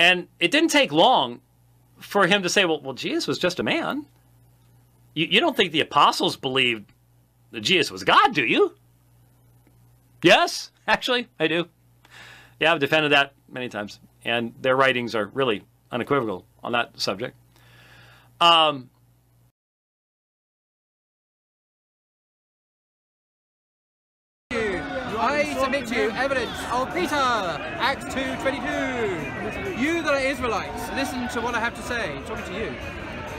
And it didn't take long for him to say, well, well Jesus was just a man. You, you don't think the apostles believed that Jesus was God, do you? Yes, actually, I do. Yeah, I've defended that many times. And their writings are really unequivocal on that subject. Um, I submit to you evidence of Peter, Acts 2.22. You that are Israelites, listen to what I have to say, talking to you.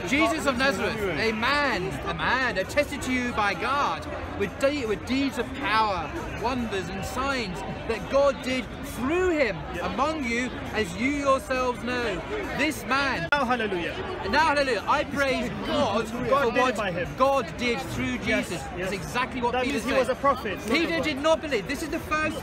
Jesus of Nazareth, a man, a man attested to you by God with, de with deeds of power, wonders and signs that God did through him among you as you yourselves know. This man. Now hallelujah. Now hallelujah. I praise God, God for did what it by him. God did through Yes, Jesus. yes. That's exactly what That Peter means he said. was a prophet, Peter did not believe. This is the first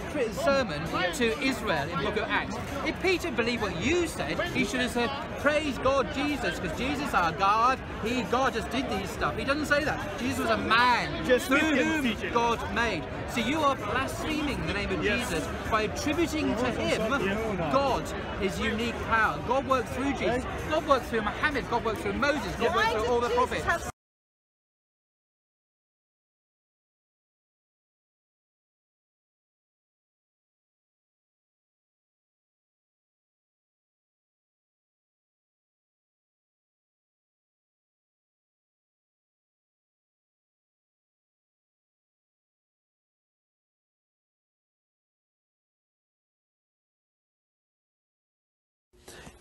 sermon to Israel in Book of Acts. If Peter believed what you said, he should have said, "Praise God, Jesus," because Jesus, our God, He God just did these stuff. He doesn't say that. Jesus was a man Just through whom. God made. So you are blaspheming the name of Yes. Jesus by attributing to Him God His unique power. God worked through Jesus. God worked through Muhammad. God worked through Moses. God worked through all the prophets.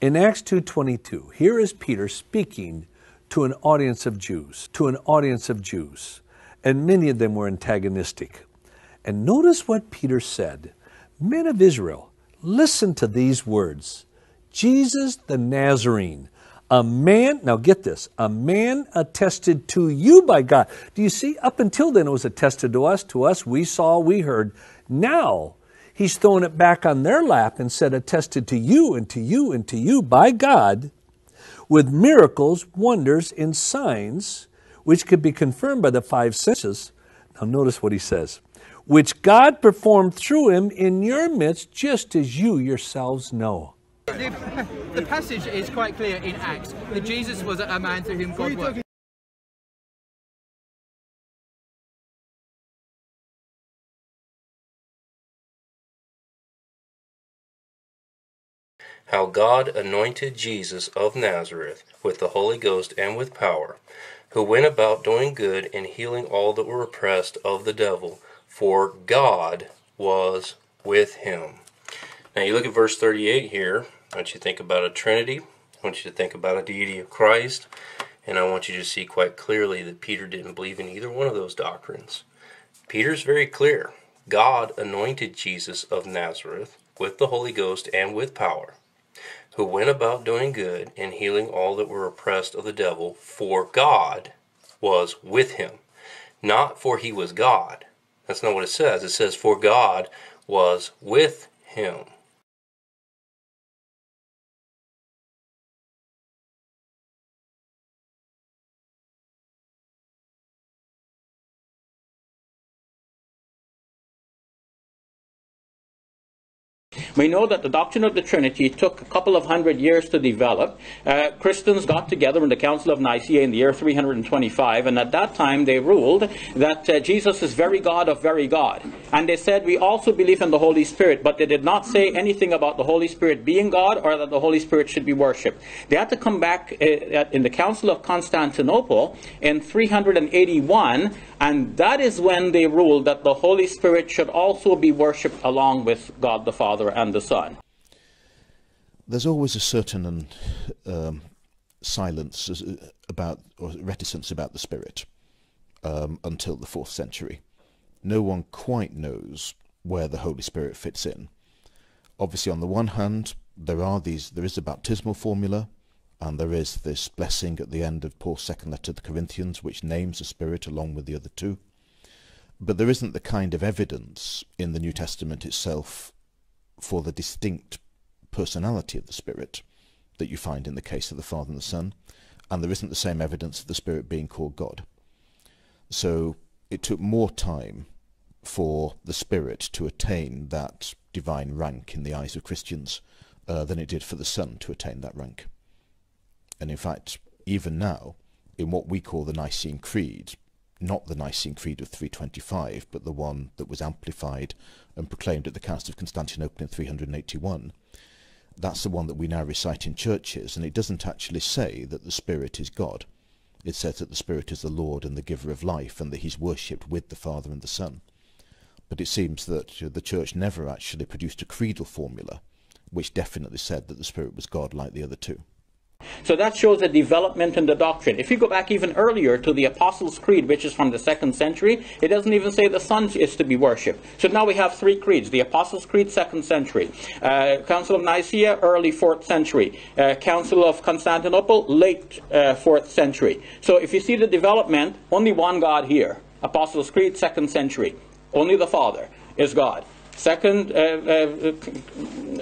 In Acts 2:22, here is Peter speaking to an audience of Jews, to an audience of Jews, and many of them were antagonistic. And notice what Peter said. Men of Israel, listen to these words. Jesus the Nazarene, a man, now get this, a man attested to you by God. Do you see? Up until then it was attested to us, to us, we saw, we heard. Now He's thrown it back on their lap and said, attested to you and to you and to you by God with miracles, wonders, and signs, which could be confirmed by the five senses. Now, notice what he says which God performed through him in your midst, just as you yourselves know. The, the passage is quite clear in Acts that Jesus was a man through whom God worked. How God anointed Jesus of Nazareth with the Holy Ghost and with power, who went about doing good and healing all that were oppressed of the devil, for God was with him. Now you look at verse 38 here. I want you to think about a Trinity. I want you to think about a deity of Christ. And I want you to see quite clearly that Peter didn't believe in either one of those doctrines. Peter's very clear. God anointed Jesus of Nazareth with the Holy Ghost and with power, who went about doing good and healing all that were oppressed of the devil, for God was with him. Not for he was God. That's not what it says. It says, for God was with him. We know that the doctrine of the Trinity took a couple of hundred years to develop. Uh, Christians got together in the Council of Nicaea in the year 325, and at that time they ruled that uh, Jesus is very God of very God. And they said, We also believe in the Holy Spirit, but they did not say anything about the Holy Spirit being God or that the Holy Spirit should be worshipped. They had to come back uh, in the Council of Constantinople in 381, and that is when they ruled that the Holy Spirit should also be worshipped along with God the Father and the Son. there's always a certain um, silence about or reticence about the spirit um, until the fourth century. No one quite knows where the Holy Spirit fits in. Obviously, on the one hand, there are these. There is a baptismal formula, and there is this blessing at the end of Paul's second letter to the Corinthians, which names the Spirit along with the other two. But there isn't the kind of evidence in the New Testament itself for the distinct personality of the Spirit that you find in the case of the Father and the Son, and there isn't the same evidence of the Spirit being called God. So it took more time for the Spirit to attain that divine rank in the eyes of Christians uh, than it did for the Son to attain that rank. And in fact, even now, in what we call the Nicene Creed, not the Nicene Creed of 325, but the one that was amplified and proclaimed at the Council of Constantinople in 381, that's the one that we now recite in churches, and it doesn't actually say that the Spirit is God. It says that the Spirit is the Lord and the giver of life, and that he's worshipped with the Father and the Son. But it seems that the Church never actually produced a creedal formula which definitely said that the Spirit was God like the other two. So that shows a development in the doctrine. If you go back even earlier to the Apostles' Creed, which is from the second century, it doesn't even say the Son is to be worshipped. So now we have three creeds the Apostles' Creed, second century, uh, Council of Nicaea, early fourth century, uh, Council of Constantinople, late uh, fourth century. So if you see the development, only one God here. Apostles' Creed, second century. Only the Father is God. Second uh, uh,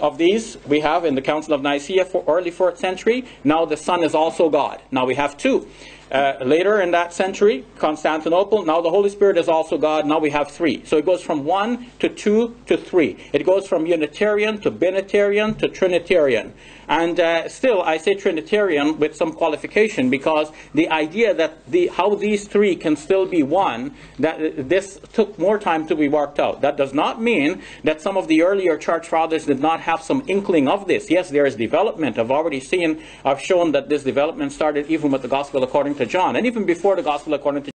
of these we have in the Council of Nicaea, for early 4th century. Now the Son is also God. Now we have two. Uh, later in that century, Constantinople, now the Holy Spirit is also God, now we have three. So it goes from one to two to three. It goes from Unitarian to Binitarian to Trinitarian. And uh, still, I say Trinitarian with some qualification because the idea that the, how these three can still be one, that this took more time to be worked out. That does not mean that some of the earlier church fathers did not have some inkling of this. Yes, there is development. I've already seen, I've shown that this development started even with the Gospel according to John, and even before the Gospel according to